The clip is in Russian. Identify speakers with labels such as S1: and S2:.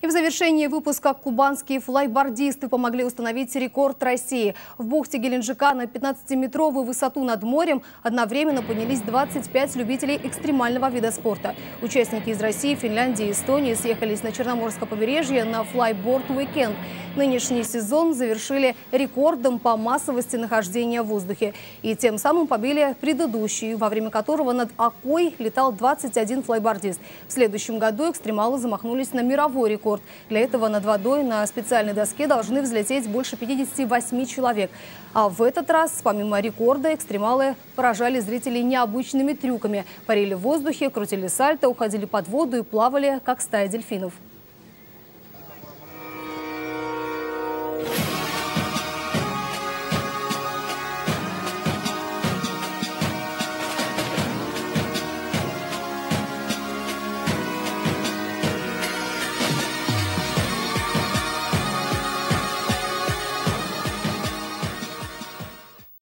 S1: И в завершении выпуска кубанские флайбордисты помогли установить рекорд России. В бухте Геленджика на 15-метровую высоту над морем одновременно поднялись 25 любителей экстремального вида спорта. Участники из России, Финляндии и Эстонии съехались на Черноморское побережье на флайборд уикенд. Нынешний сезон завершили рекордом по массовости нахождения в воздухе. И тем самым побили предыдущий, во время которого над Окой летал 21 флайбордист. В следующем году экстремалы замахнулись на мировой рекорд. Для этого над водой на специальной доске должны взлететь больше 58 человек. А в этот раз, помимо рекорда, экстремалы поражали зрителей необычными трюками. Парили в воздухе, крутили сальто, уходили под воду и плавали, как стая дельфинов.